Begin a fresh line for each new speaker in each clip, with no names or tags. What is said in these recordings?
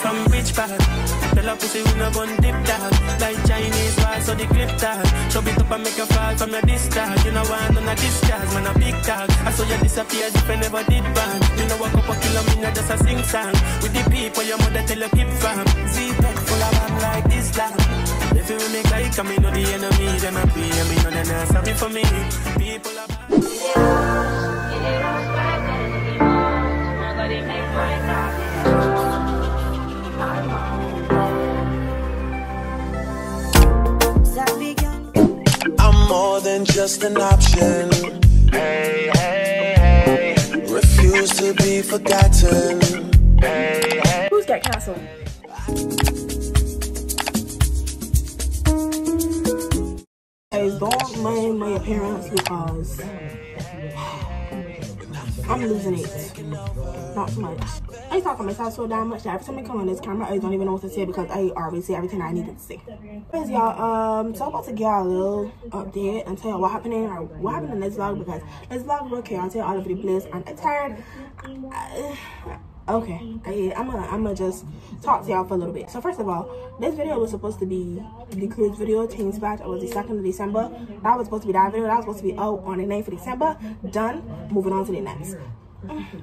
from which part? Tell her pussy we no gun dip that. Like Chinese wall, so the clip that. Chop it up and make a fall from your distance. You know want none of this jazz, man a big tag. I saw you disappear if I never did bad. You know walk up a kilometer just a sing song. With the people your mother tell you keep fam. Z-Tech full of man like this land. If you make like I mean know the enemy, them a pray, I mean know they're not sorry for me. People are
than just an option. Hey, hey, hey. Refuse to be forgotten.
Who's got castle? Guys, don't mind my appearance because I'm losing it. Not much. I talk to myself so damn much that every time I come on this camera, I don't even know what to say because I already say everything I needed to say. Anyways, y'all, um, so I'm about to give y'all a little update and tell y'all what happened in or what happened in this vlog because this vlog real chaotic all over the place and I'm tired. I, okay I, i'm gonna i'm gonna just talk to y'all for a little bit so first of all this video was supposed to be the cruise video Teen Splash it was the 2nd of december that was supposed to be that video that was supposed to be out on the 9th of december done moving on to the next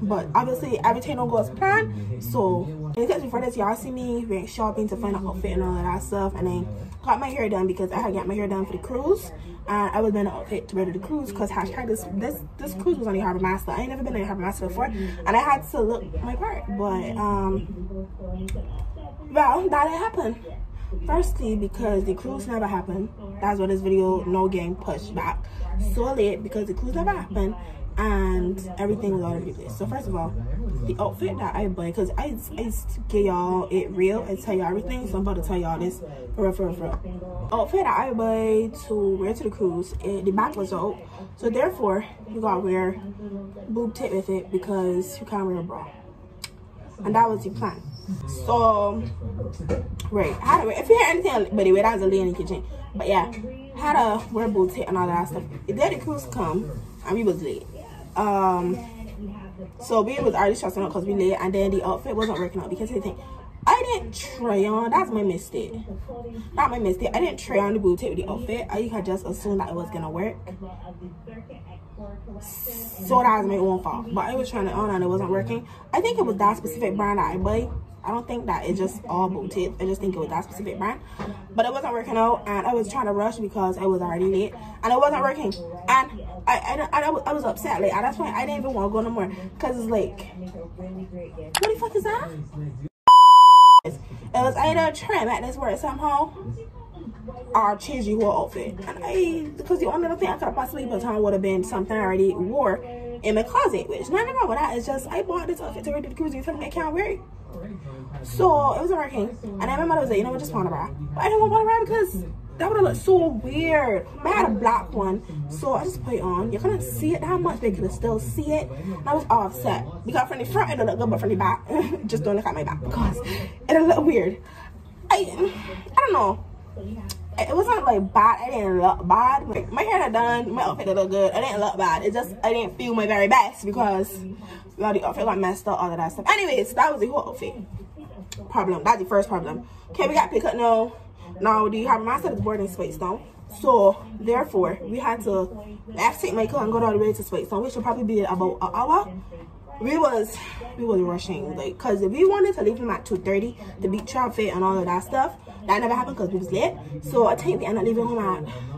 but obviously everything don't go as planned so in case before this y'all see me went shopping to find an outfit and all of that stuff and then got my hair done because i had got my hair done for the cruise and I was in an outfit to ready to cruise because hashtag this this this cruise was on the Harbor Master. I ain't never been on the Harbor Master before, and I had to look my part. But um, well, that didn't happen. Firstly, because the cruise never happened. That's why this video no game pushed back so late because the cruise never happened and everything was all over the place. So first of all, the outfit that I bought, because I, I get y'all it real and tell y'all everything. So I'm about to tell y'all this for real, for real, for real. Outfit that I bought to wear to the cruise, it, the back was out. So therefore, you gotta wear boob tape with it because you can't wear a bra. And that was the plan. So, right, how to wear, if you hear anything, by the way, that was a lady in the kitchen. But yeah, how to wear boob tape and all that stuff. If then the cruise come, and we was late um so we was already stressing out because we late and then the outfit wasn't working out because they think I didn't try on that's my mistake. Not my mistake I didn't try on the boob tape with the outfit. I had just assumed that it was gonna work. So that was my own fault. But I was trying it on and it wasn't working. I think it was that specific brand that I buy I don't think that it's just all boot. I just think it was that specific brand. But it wasn't working out and I was trying to rush because I was already late and it wasn't working. And I, I, I, I was upset. Like, at that point, I didn't even want to go no more because it's like, what the fuck is that? It was either a trim at this word somehow or change your whole outfit. And I, because the only other thing I could possibly put on would have been something I already wore in my closet, which nothing wrong with that. It's just I bought this outfit to wear to the cruise me I can't wear it. So it was working. And then my mother was like, you know what, just want a bra. But I didn't want to bra because that would have looked so weird. But I had a black one. So I just put it on. You couldn't see it that much, but you could still see it. And I was offset. Because from the front it looked good, but from the back, just don't look at my back because it looked weird. I I don't know. It wasn't like bad. I didn't look bad. Like, my hair had done. My outfit looked good. I didn't look bad. It just I didn't feel my very best because well, the outfit got messed up, all of that stuff. Anyways, that was the whole outfit problem. That's the first problem. Okay, we got pick up now. Now harbor master is boarding Speightstown. So therefore we had to have to take my car and go all the way to space. So we should probably be about an hour. We was we was rushing like cause if we wanted to leave him at 2:30 to beat traffic and all of that stuff, that never happened because we was late. So I think we ended up leaving home at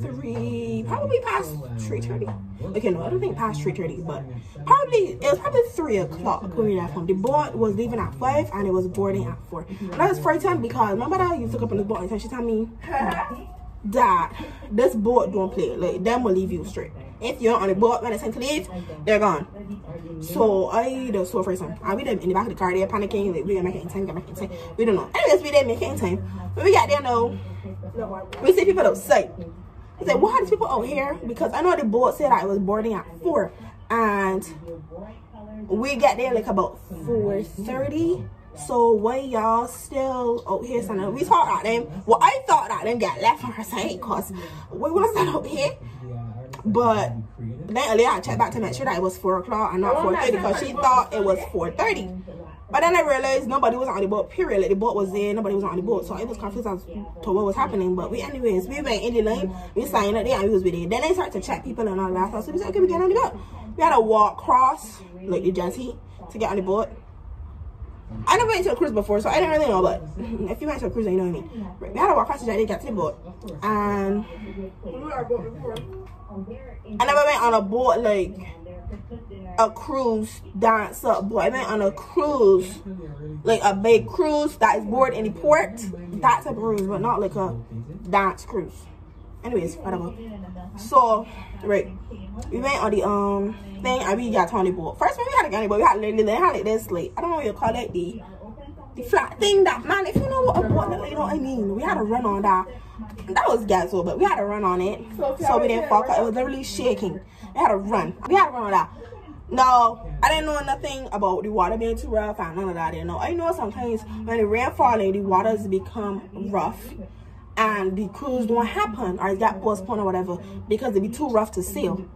three, probably past 3.30. Okay, no, I don't think past 3.30, but probably, it was probably 3 o'clock when we left home. The boat was leaving at 5 and it was boarding at 4. And I was frightened because remember that you took up on the boat and she told me that this boat don't play. Like, them will leave you straight. If you're on the boat when it's time to leave, they're gone. So I was so frightened. I we them in the back of the car, they're panicking, like, we're making time, we're making time. We don't know. Anyways, we didn't make any time. When we got there, no, we see people outside. I said, why are these people out here? Because I know the boat said I was boarding at 4. And we got there like about 4.30. So why y'all still out here standing? We thought that them, well I thought that them got left on her side because we wasn't out here. But then earlier I checked back to make sure that it was 4 o'clock and not 4.30 because she thought it was 4.30. But then I realized nobody was on the boat, period. Like the boat was there, nobody was on the boat. So I was confused as to what was happening. But we anyways, we went in the lane, we signed up there and we was with it. Then they started to check people and all that. So we said, okay, we get on the boat. We had to walk across like the jetty to get on the boat. I never went to a cruise before, so I didn't really know, but if you went to a cruise, you know what I mean. We had to walk the jetty to get to the boat. And I never went on a boat like a cruise dance up boy. I went on a cruise, like a big cruise that is moored in the port. That type of cruise, but not like a dance cruise. Anyways, whatever. So, right, we went on the um thing and we got on the boat. First, when we a gun, but we had literally they had it this like I don't know what you call it the the flat thing that man. If you know what a boat, you know what I mean. We had to run on that. That was ghetto, but we had to run on it, so we didn't fuck. It was literally shaking. We had to run. We had to run on that. No, I didn't know nothing about the water being too rough and none of that. I didn't know. I know sometimes when the rain falling, the waters become rough and the cruise don't happen or it got postponed or whatever because it be too rough to sail.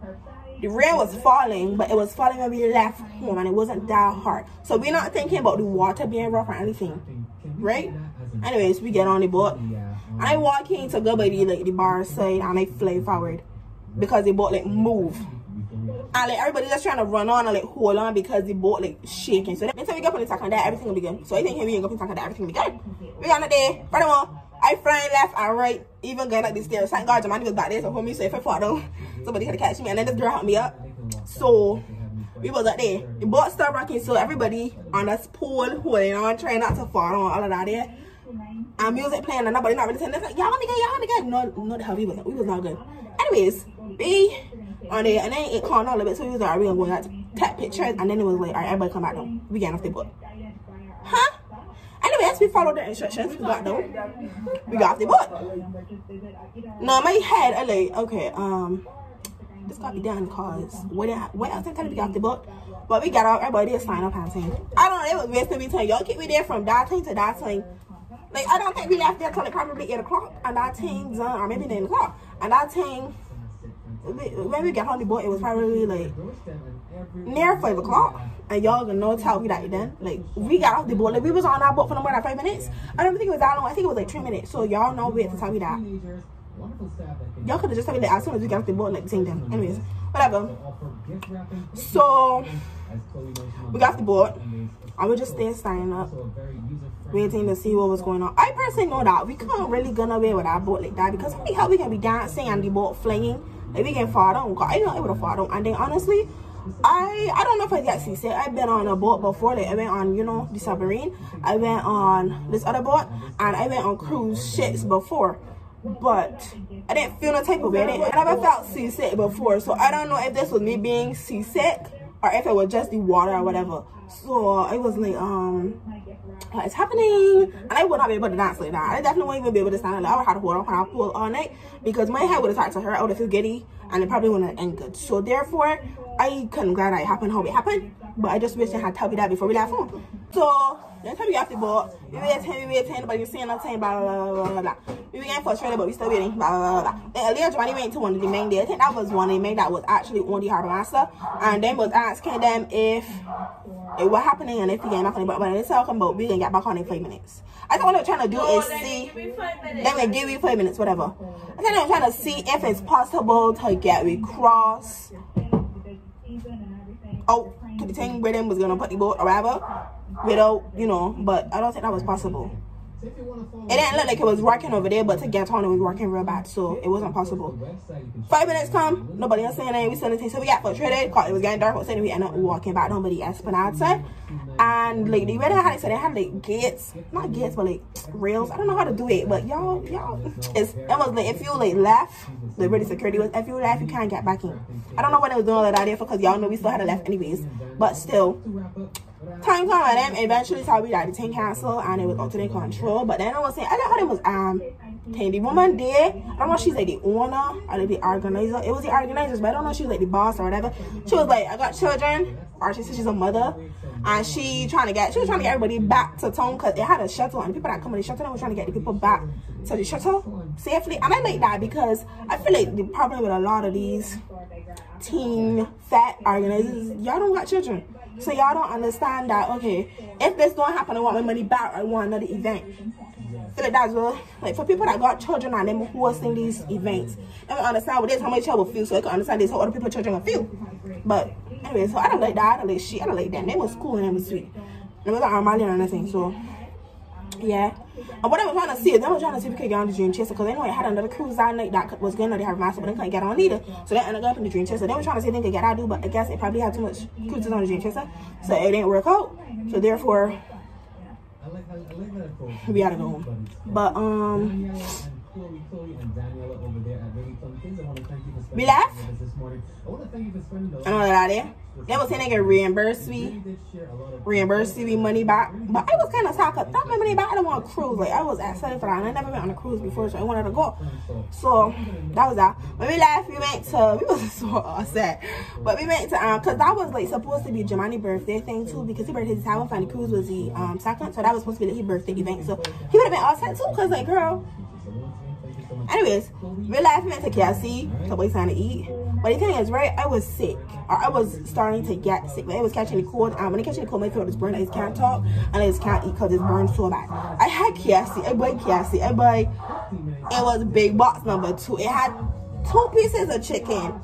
The rain was falling, but it was falling when we left home and it wasn't that hard. So we're not thinking about the water being rough or anything, right? Anyways, we get on the boat. I walk in to go by the, like, the bar side and I fly forward because the boat like move and like everybody just trying to run on and like hold on because the boat like shaking. So then until we get on the on that, everything will be good. So I think when we get on the on that, everything will be good. We got it there. Furthermore, I flying left and right, even going up the stairs. Thank God, Jamani was back there to hold me. So if I fall down, somebody had to catch me. And then this girl helped me up. So we was up there. The boat started rocking. So everybody on this pool holding on, trying not to fall on all of that there. And music playing and nobody not really saying, like, y'all want to get, y'all want to get. No, no, the hell we wasn't. We was not good. Anyways, we on there and then it calmed down a little bit so we was like, we gonna go out pictures and then it was like, all right, everybody come back down. We getting off the boat. Huh? As we followed the instructions, we got down. We got the boat. No, my head, I like, okay, um, this got to be done because what, what else can we got the boat? But we got out, everybody did sign up and thing. I don't know, it was wasting me time. Y'all keep me there from that time to that time. Like, I don't think we left there till like probably 8 o'clock and that thing done, or maybe 9 o'clock. And that thing when we got on the boat, it was probably like near five o'clock, and y'all gonna know how we that then. Like we got off the boat, like we was on our boat for no more than five minutes. I don't think it was that long. I think it was like three minutes. So y'all know we had to tell me that. Y'all could have just told me that as soon as we got off the boat, like the same time. Anyways, whatever. So we got off the boat. I would just stay standing up, waiting to see what was going on. I personally know that we can't really go away with our boat like that because how we can be dancing and the boat flying like we can fall down. I know able to fall down. And then honestly, I I don't know if I get seasick. I've been on a boat before. Like I went on, you know, the submarine. I went on this other boat and I went on cruise ships before. But I didn't feel no type of way. I, I never felt seasick before. So I don't know if this was me being seasick or if it was just the water or whatever. So I was like, um, what is happening? And I would not be able to dance like that. I definitely wouldn't even be able to stand like I would have to hold on when I pull all night because my head would have started to hurt. I would have feel giddy and it probably wouldn't end good. So therefore, I couldn't glad it happened how it happened. But I just wish I had told you that before we left home. So that's how we got the boat. We waiting, we waiting, nobody was saying nothing, blah, blah, blah, blah, blah. We began frustrated, but we still waiting, blah, blah, blah, blah. Then earlier, Johnny went to one of the main there. I think that was one of the main that was actually on the harbor master. And then was asking them if it was happening and if we get back on it. But when they talking about we gonna get back on in five minutes. I think what they're trying to do is see. Let me give you five minutes, whatever. I think they're trying to see if it's possible to get we cross. Oh, to the thing where them was gonna put the boat or whatever without, you know, but I don't think that was possible. It didn't look like it was working over there, but to get on it was working real bad, so it wasn't possible. Five minutes come, nobody else saying anything, we still the so we got frustrated, cause it was getting dark, but then we ended up walking back down by the Esplanade. And like the way they had it, so they had like gates, not gates, but like rails. I don't know how to do it, but y'all, y'all, it's it was like if you like left, the British security was if you left, you can't get back in. I don't know when they was doing all that idea because y'all know we still had to left anyways, but still time and then eventually saw we like the team cancel and it was out to their control. But then I was saying I know it was um the woman there. I don't know if she's like the owner or like the organizer. It was the organizers, but I don't know if she was like the boss or whatever. She was like, I got children, or she said she's a mother. And she trying to get she was trying to get everybody back to town because they had a shuttle and people that come in the shuttle was trying to get the people back to the shuttle safely. And I like that because I feel like the problem with a lot of these teen fat organizers, y'all don't got children. So y'all don't understand that, okay, if this don't happen, I want my money back, I want another event. Feel like that's well, like for people that got children and them hosting these events, they don't understand what this, how my child will feel, so they can understand this, how other people children will feel. But anyway, so I don't like that, I don't like shit, I don't like that. They was cool and they was sweet. They was like Armani or anything, so yeah. And what I was trying to see is, I was trying to see if we could get on the Dream Chaser because they know I had another cruise that night that was going to have master, but they couldn't get on either. So they ended up in the Dream Chaser. They were trying to see if they could get out, do, but I guess it probably had too much cruises on the Dream Chaser, so it didn't work out. So therefore, we gotta go home. But um, we left. I know that out there. They was saying they can reimburse me, reimburse me money back. But I was kind of sad because that my money back. I don't want to cruise. Like I was excited for that. And I never been on a cruise before, so I wanted to go. So that was that. When we left, we went to. We was so upset, but we went to um, cause that was like supposed to be Jemani birthday thing too, because he birthed his birthday is Taiwan Funny Cruise was the um second, so that was supposed to be like, his birthday event. So he would have been upset too, cause like girl. Anyways, left. We went to KFC. to trying to eat. But the thing is, right, I was sick. Or I was starting to get sick. Like, I was catching the cold. Um, when I catching the cold, my throat is burned. I just can't talk. And I just can't eat because it's burned so bad. I had KFC. I buy KFC. I buy, it was big box number two. It had two pieces of chicken,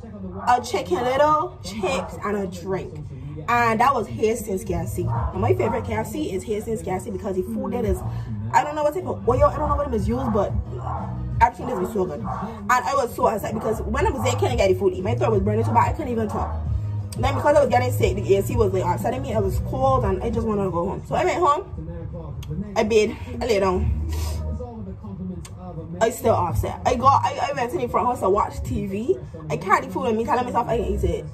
a chicken little, chips, and a drink. And that was Hastings KFC. And my favorite KFC is Hastings KFC because the food there is, I don't know what type of oil, I don't know what it is used, but everything is so good. And I was so upset because when I was there, I couldn't get the food. Eat. My throat was burning so bad. I couldn't even talk. Then because I was getting sick, the AC was like upsetting me. I was cold and I just wanted to go home. So I went home. I bed. I lay down. I still offset. I got. I, I went to the front house to watch TV. I carried the food with me, telling myself I can't eat it.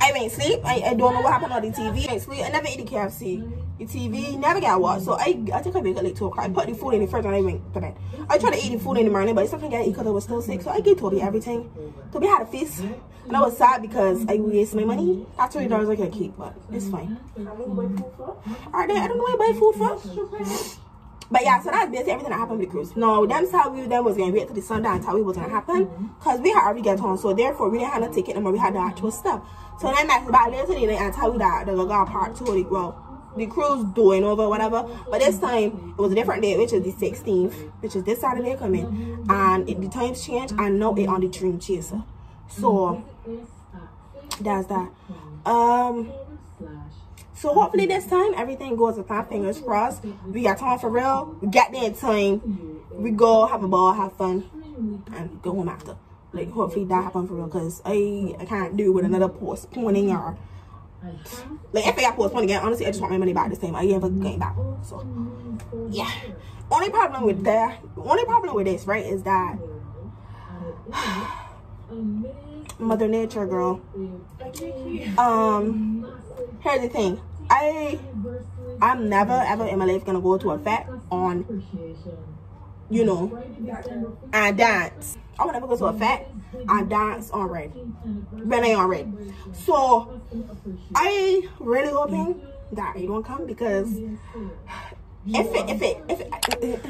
I went sleep. I, I don't know what happened on the TV. I went sleep. I never ate the KFC. The TV never got watched. So I I think I wake up like 2 o'clock. I put the food in the fridge and I went to bed. I tried to eat the food in the morning, but it's still couldn't get it because I was still sick. So I gave Toby everything. Toby had a feast. And I was sad because I wasted my money. That's $20 I could keep, but it's fine. Alright, I don't know where I buy food from. But yeah, so that's basically everything that happened with the cruise. No, them how we then was gonna wait till the and tell we was gonna happen. Cause we had already get home. So therefore we didn't have no ticket anymore, we had the actual stuff. So then that's about later today and tell we that the Gaga part two well the cruise doing over whatever. But this time it was a different day which is the 16th which is this saturday coming. And it, the times change i know it on the dream chaser so that's that. Um so hopefully this time everything goes with my fingers crossed. We got time for real. We got there time. We go have a ball have fun and go home after. Like hopefully that happen for real because i i can't do with another postponing or like if I postponed again, honestly, I just want my money back this time. I ain't ever getting back. So yeah. Only problem with that, only problem with this, right, is that Mother Nature, girl. Um, here's the thing. I, I'm never ever in my life gonna go to a fat on, you know, I dance. I would never go to a fat and dance on red. Red. So I really hoping that it won't come because if it, if it, if it,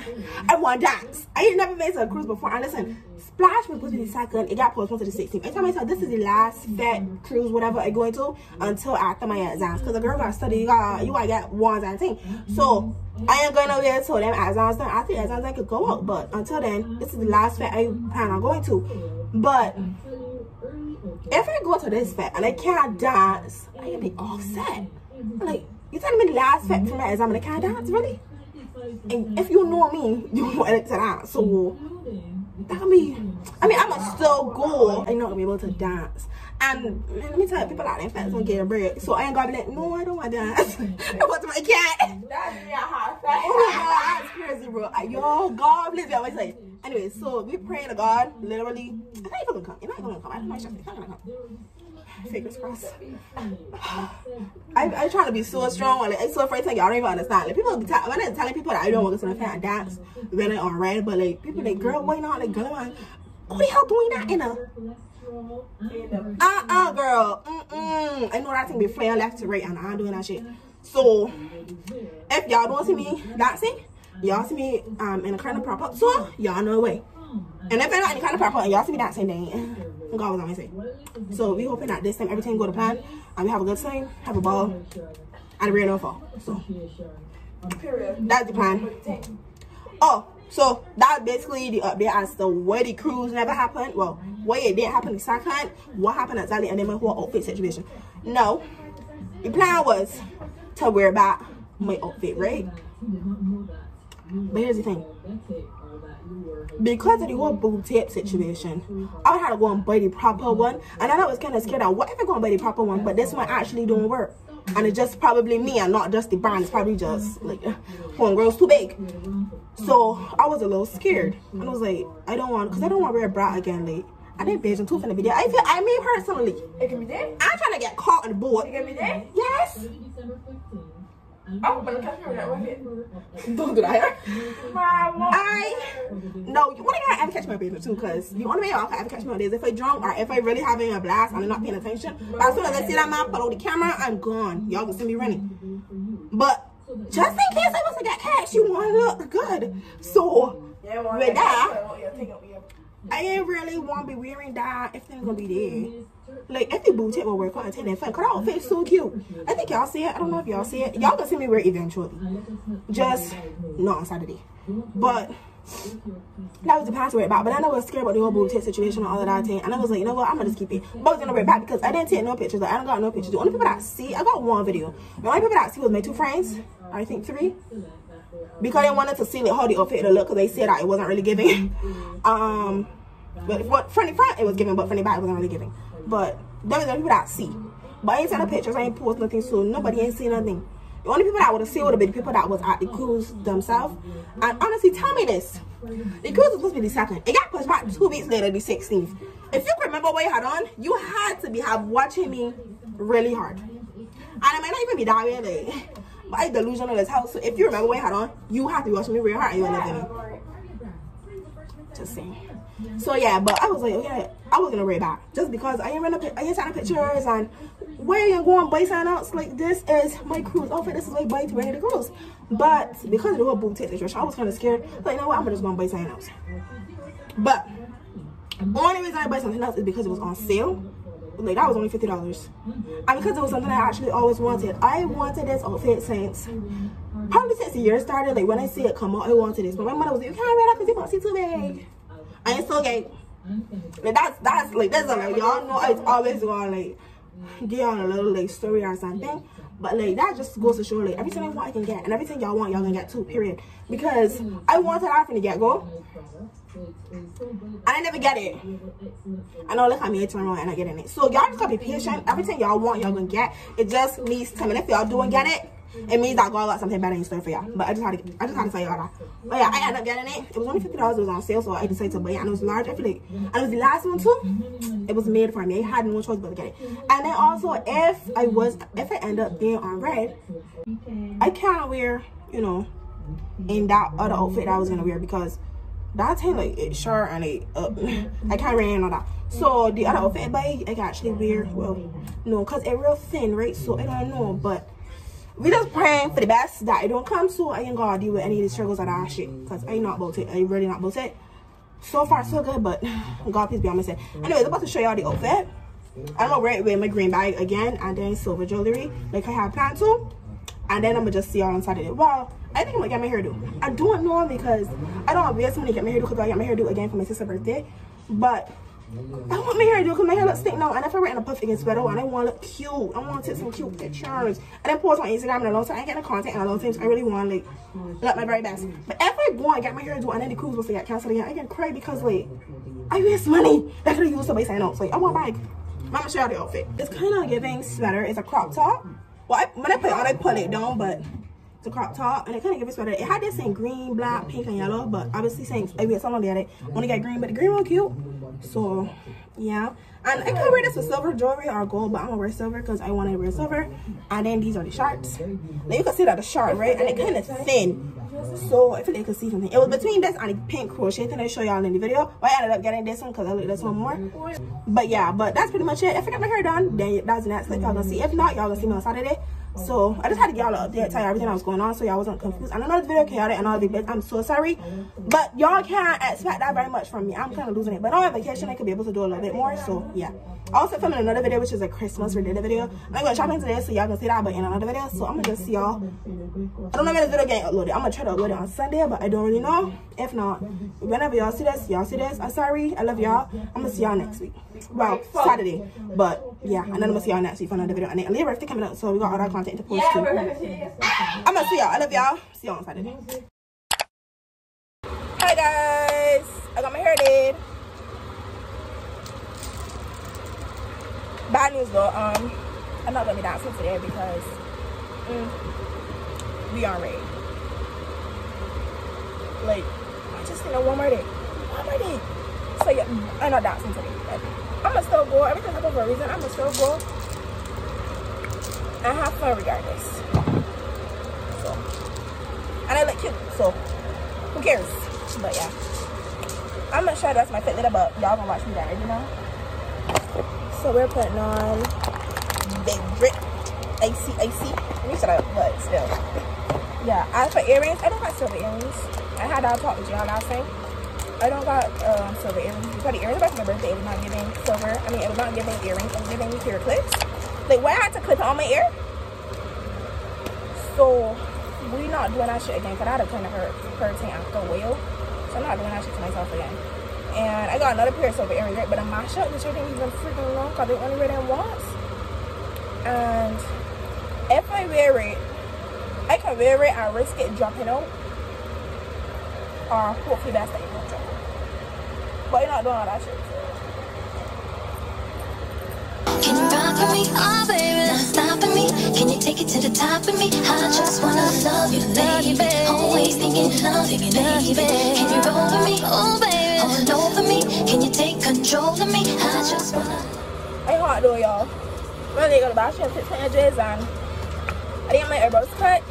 I want dance. I ain't never been to a cruise before. And listen, Splash was supposed to be the second. It got postponed to the 16th. Every time I said this is the last fat cruise, whatever I go into until after my exams. Because the girl got study, you got you gotta get ones and thing. So I ain't going nowhere until them exams done. After exams I could go out. But until then, this is the last fat I plan on going to. But if I go to this fat and I can't dance, I can be all set. Like you telling me the last fat for my exam and I can't dance, really? And if you know me, you want it to dance. So that be I mean I'ma still go and not be able to dance. And let me tell you, people out there fats don't get a break. So I ain't gonna be like, no, I don't want to dance. I want to my cat. That's me a fat. Oh my god, that's crazy, bro. Yo, God bless you. I always like. Anyway, so we pray to God, literally. I think he's gonna come. You're not gonna come. I don't know. He's not gonna come fingers crossed. I I try to be so strong. Like I'm so afraid to y'all don't even understand. Like people be when I'm telling people that I don't want to the fan dance when I'm red, but like people like girl, why not? Like girl, like, who the hell doing that in a uh-uh girl Mm-mm. I know that thing be flying left to right and I'm doing that shit so if y'all don't see me dancing y'all see me um in a kind of prop up so y'all know way and if I'm not in a kind of prop up and y'all see me dancing then God was on my side. So we hoping that this time everything go to plan and we have a good time, have a ball, and rain no fall. So that's the plan. Oh, so that's basically the update as to why the cruise never happened. Well, why it didn't happen second, what happened exactly, and then my whole outfit situation. No, the plan was to wear back my outfit, right? But here's the thing. Because of the whole boob tape situation, I had to go and buy the proper one. And I was kind of scared that what if I go and buy the proper one, but this one actually don't work. And it's just probably me and not just the brand. It's probably just like one girl's too big. So I was a little scared. And I was like, I don't want, because I don't want to wear a bra again like. I didn't bitch and tooth in the video. I feel I mean personally.
It can be there.
I'm trying to get caught on the board.
It can be there.
Yes.
Oh, but catch me with that one.
Don't do that. I no, you want to ever catch my baby too, because the only way I can ever catch my is if I drunk or if I really having a blast and I'm not paying attention. But as soon as I see that man follow the camera, I'm gone. Y'all can see me running. But just in case I was to get catch, you want to look good. So with that, I ain't really want to be wearing that they're gonna be there. Like if the boot tip will work out, I that fun. Cause that outfit is so cute. I think y'all see it. I don't know if y'all see it. Y'all gonna see me wear eventually. Just not on Saturday. But that was the it back. But then I was scared about the whole boot tip situation and all of that thing. And I was like, you know what, I'm gonna just keep it. But I was gonna wear it back because I didn't take no pictures. Like, I don't got no pictures. The only people that see, I got one video. The only people that see was my two friends. I think three because they wanted to see like how the outfit would look because they said that it wasn't really giving. um, but what from the front it was giving, but from the back it wasn't really giving. But those are the people that see. But I ain't seen the pictures, I ain't post nothing, so nobody ain't seen nothing. The only people that would have seen would have been people that was at the cruise themselves. And honestly, tell me this. The cruise was supposed to be the second. It got pushed back two weeks later, the 16th. If you remember what you had on, you had to be have watching me really hard. And it might not even be that way, like, but I delusional as hell. So if you remember what you had on, you have to be watching me real hard and you ain't at me. Just saying. So yeah, but I was like, okay, I was gonna it back just because I ain't run up, I ain't taking pictures and where you going buy sign outs like this is my cruise outfit. This is my buy to wear the cruise. But because of the whole tape situation, I was kind of scared. Like, you know what? I'm just gonna buy sign outs. But the only reason I buy something else is because it was on sale. Like that was only fifty dollars, and because it was something I actually always wanted. I wanted this outfit since probably since the year started. Like when I see it come out, I wanted this. But my mother was like, "You can't wear that because you see too big." I ain't still gay. Like that's that's like that's like y'all know it's always gonna like give y'all a little like story or something. But like that just goes to show like everything I want I can get and everything y'all want y'all gonna get too, period. Because I wanted that from the get I never get it. I know look at me turn around and I getting it. So y'all just gotta be patient. Everything y'all want y'all gonna get. It just needs time. And if y'all do and get it, it means that God got something better in store for y'all. But I just had to I just had to tell y'all that. But yeah, I ended up getting it. It was only fifty dollars, it was on sale, so I decided to buy it and it was large. I feel like and it was the last one too. It was made for me. I had no choice but to get it. And then also if I was if I end up being on red, I can't wear, you know, in that other outfit that I was gonna wear because that thing like it's short and it uh, I can't any of that. So the other outfit I I can actually wear well no cause it real thin right so I don't know but we just praying for the best that it don't come so I ain't gonna deal with any of the struggles of that shit cause I not about it I really not about it. So far so good but God please be on my side. Anyways I'm about to show y'all the outfit. I'm gonna wear it with my green bag again and then silver jewelry like I have planned to and then I'm gonna just see y'all on Saturday. Well, I think I'm gonna get my hair do. I don't know because I don't have some money to get my hair do because I got my hair do again for my sister's birthday. But I want my hair do because my hair looks stink now. And if I wear in a puff against sweater and I want to look cute, I want to take some cute pictures and then post on Instagram in a long time. I ain't getting content in a long time, so I really want like look my very best. But if I go and get my hair do and then the cruise was to get canceled again, I can cry because like I waste money. I could have used somebody sign out. Like I want a bag. I'm gonna show you the outfit. It's kind of giving sweater. It's a crop top. Well, I, when I put it on, I pull it down, but it's a crop top, and it kind of gives it sweater. It had this in green, black, pink, and yellow, but obviously since I wear someone get it, to get green, but the green one cute. So, yeah. And I can wear this with silver jewelry or gold, but I'm gonna wear silver because I want to wear silver. And then these are the shorts. Now you can see that the short, right? And it kind of thin. So I feel like you can see something. It was between this and the pink crochet thing I show y'all in the video. But I ended up getting this one because I like this one more. But yeah, but that's pretty much it. If I get my hair done, then that's the next y'all gonna see. If not, y'all gonna see me on Saturday. So I just had to get y'all an update, tell you everything that was going on so y'all wasn't confused. I know this video chaotic and all the big I'm so sorry. But y'all can't expect that very much from me. I'm kind of losing it. But on my vacation, I could be able to do a little bit more. So yeah. I Also filming another video, which is a Christmas related video. I'm going shopping today so y'all can see that, but in another video. So I'm gonna just see y'all. I don't know when this video getting uploaded. I'm gonna try to upload it on Sunday, but I don't really know. If not, whenever y'all see this, y'all see this. I'm sorry. I love y'all. I'm gonna see y'all next week. Well, Saturday. But yeah, and then I'm gonna see y'all next week for another video. And then Leah birthday coming up, so we got all that content to post too. I'm gonna see y'all. I love y'all. See y'all on Saturday. Hi guys. I got my hair did. Bad news though, um, I'm not gonna be dancing today because mm, we are ready. Like, I just need a one more day. One more day. So yeah, I'm not dancing today. I'ma still go. Everything happens for a reason. I'ma still go. I have fun regardless. So and I look cute, so who cares? But yeah. I'm not sure that's my fit later, but y'all gonna watch me that, you know? So we're putting on big drip icy icy. We should have but still. Yeah, as for earrings, I don't got silver earrings. I had that talk with y'all last time. I don't got um, silver earrings. Because the earrings back my birthday, it was not giving silver. I mean, it was not giving earrings. Was giving hair clips. Like, why I had to clip on my ear? So, we not doing that shit again. Because I had a kind of hurt, hurting after a while. So, I'm not doing that shit to myself again. And I got another pair of silver earrings, right? But the mashup, which I didn't even freaking know because they only wear them once. And if I wear it, I can wear it and risk it dropping out. Or hopefully that's the won't drop But you're not doing all that shit.
With me? Oh, baby, not stopping me. Can you take it to the top me? I just wanna love you, baby. Always thinking of you, baby. Can you roll with me? Oh, baby all over me. Can you take control of me? I just wanna.
I hot though, y'all. When they go to the bathroom, fix my edges, and I didn't my eyebrows cut,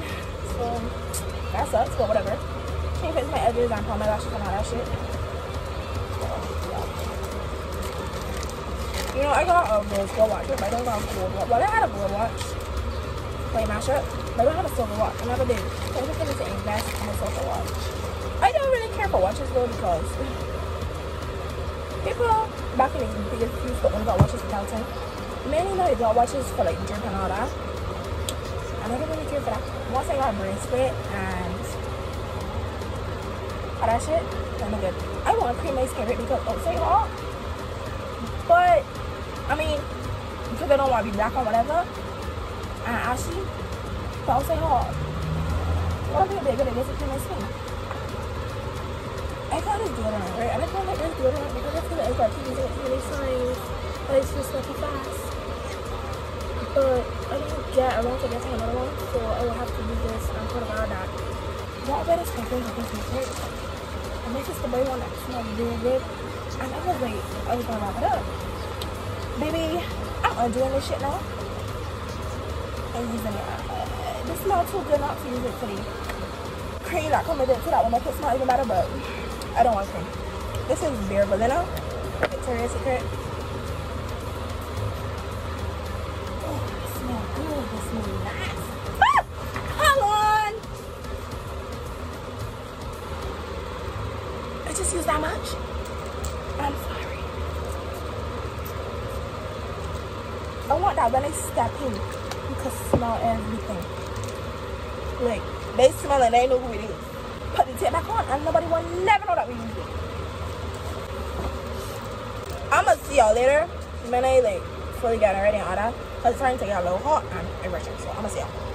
so that sucks. But whatever. She fix my edges and pull my lashes and all that shit. You know, I got a rose gold watch, but I don't got a gold watch. Well, I had a gold watch. Play mashup, but I don't have a silver watch. I never did. So I'm just gonna say invest in a silver watch. I don't really care for watches though because people back in the biggest few for only got watches for Calton. Many know they got watches for like drip and all that. I don't really care for that. Once I got a bracelet and all that shit, I'm good. I want to cream my skin right because oh, outside hot. But I mean, because they don't want to be black or whatever, and ashy, but outside hot. What I'm gonna do, I'm gonna cream my skin. I got a deodorant, right? And I found that this deodorant because it's gonna got these it's really signs but it's just like fast. But I didn't get I want to get another one, so I will have to use this and put about that. That bed is my favorite thing to And this is the boy one that smells really good. And I was like, I was gonna wrap it up. Baby, I'm undoing this shit now. And using it. Uh, this smells too good not to use it today. Cream that come with it to that one make it smell even better, but I don't want cream. This is Bare Vanilla, Victoria's Secret. Oh, it smells good. It smells nice. Ah! Hold on. I just used that much. I'm sorry. I want that when I step in, you can smell everything. Like, they smell it, they know who it is put the tape back on and nobody will never know that we used it. I'ma see y'all later when I like fully get ready and all that. Cause it's starting to get a little hot and I'm rushing. So I'ma see y'all.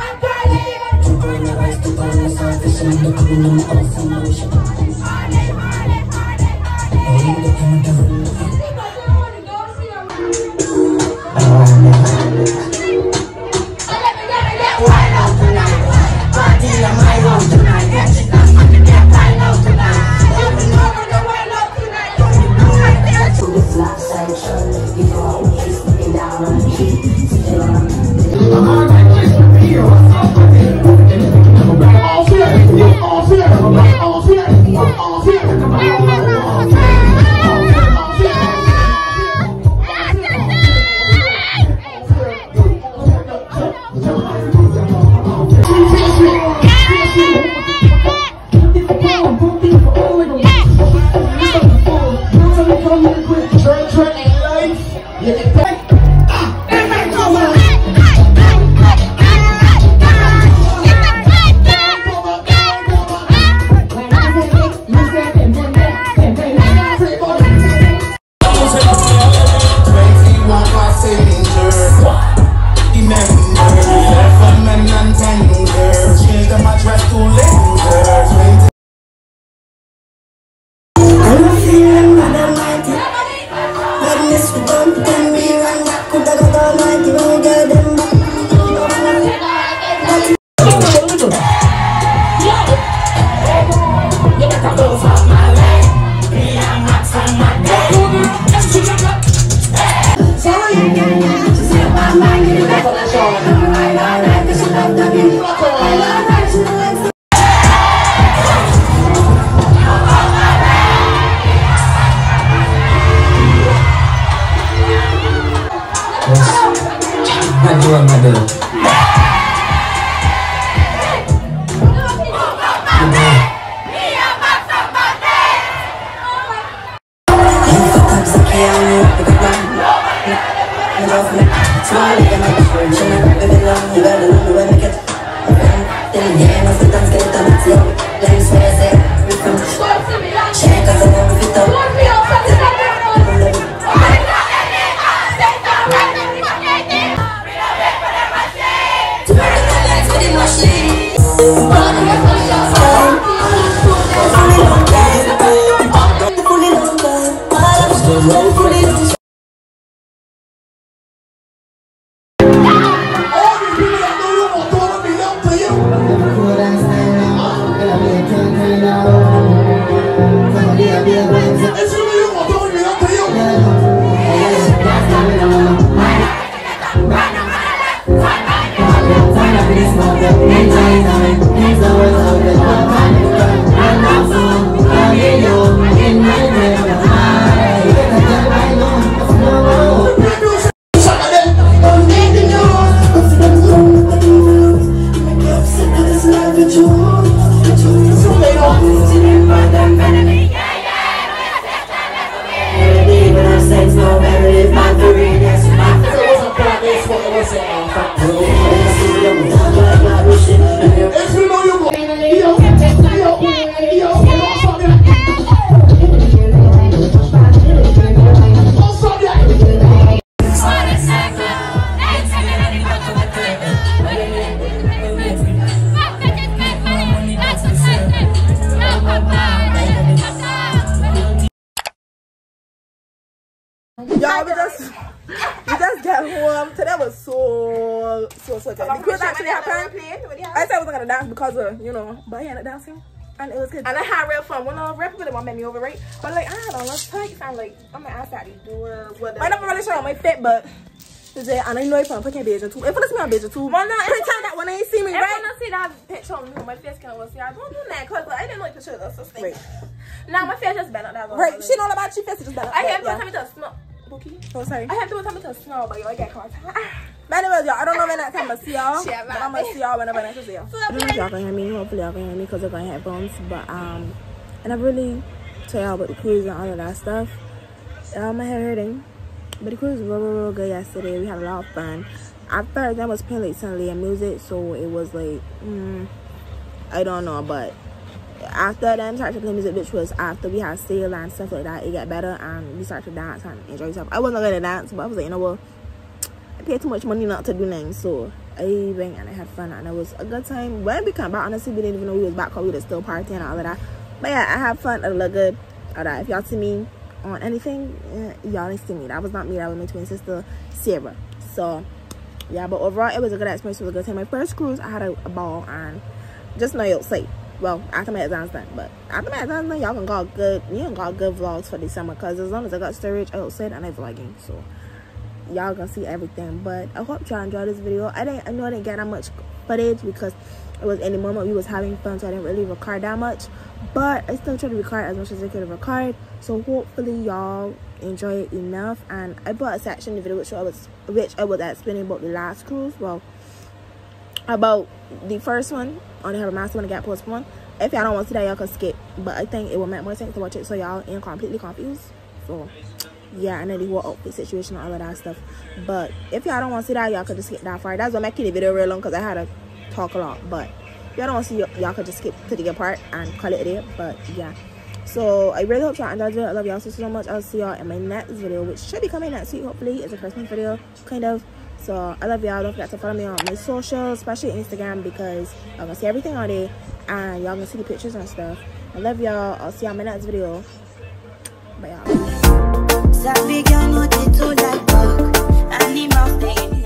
Cara, Madu,
because of you know, but I ended up dancing. And it was good. And I had real fun. When I was rapping with my menu over, right? But like I had on less tights. I'm like, I'm gonna ask that to do or whatever. I'm not really sure on my fit, but today, and I know if I'm putting beige too. If it's me on beige too, well, no, pretend that when they see me, right?
Everyone see that picture of me my face of see. I don't do that because I didn't like the shirt. That's so
Right.
Now my face just better. That's all.
Right. She know about your face. Just better.
I have to tell me to smell. Bookie.
Oh, sorry.
I have to tell me to smell, but you like get caught.
But anyways, y'all, I don't know when that time I see y'all. But I'm gonna see y'all whenever I see y'all. I don't know if y'all can hear me. Hopefully y'all can hear me because they're going headphones. But um, and I really tell y'all about the cruise and all of that stuff. Uh, my head hurting, but the cruise was real, real, real good yesterday. We had a lot of fun. At first, I was playing like Sunday and music, so it was like, mm, I don't know, but after them started to play music, which was after we had sale and stuff like that, it got better and we started to dance and enjoy yourself. I wasn't gonna dance, but I was like, you know what? Paid too much money not to do nothing, so I went and I had fun and it was a good time. When we came back, honestly, we didn't even know we was back because we were still partying and all of that. But yeah, I had fun. It looked good. Alright, if y'all see me on anything, eh, y'all didn't see me. That was not me. That was my twin sister, Sarah. So yeah, but overall, it was a good experience. It was a good time. My first cruise, I had a, a ball and just know you'll see. Well, after my exams done, but after my exams done, y'all can got good, you can got good vlogs for December because as long as I got storage, I'll say and I'm vlogging. So y'all gonna see everything. But I hope y'all enjoyed this video. I didn't, I know I didn't get that much footage because it was in the moment we was having fun, so I didn't really record that much. But I still tried to record as much as I could record. So hopefully y'all enjoy it enough. And I bought a section in the video which I was which I was explaining about the last cruise. Well, about the first one on the Harbour Master when it got postponed. If y'all don't want to see that, y'all can skip. But I think it will make more sense to watch it so y'all ain't completely confused. So yeah, and then the whole outfit situation and all of that stuff. But if y'all don't want to see that, y'all could just skip that far. That's what making the video real long because I had to talk a lot. But y'all don't want to see, y'all could just skip to the good part and call it a day. But yeah. So I really hope y'all enjoyed it. I love y'all so, so much. I'll see y'all in my next video, which should be coming next week, hopefully. It's a Christmas video, kind of. So I love y'all. Don't forget to follow me on my socials, especially Instagram, because i'm gonna see everything on there and y'all gonna see the pictures and stuff. I love y'all. I'll see y'all in my next video. Bye y'all. Cause I began to like dog, animal pain.